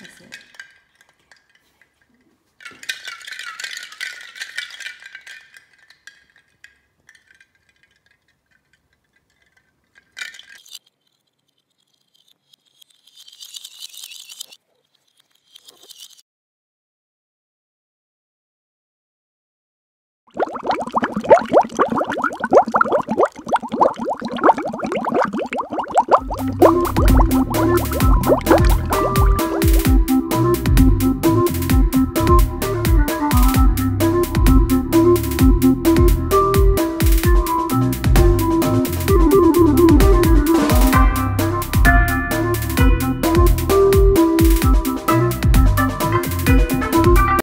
That's it.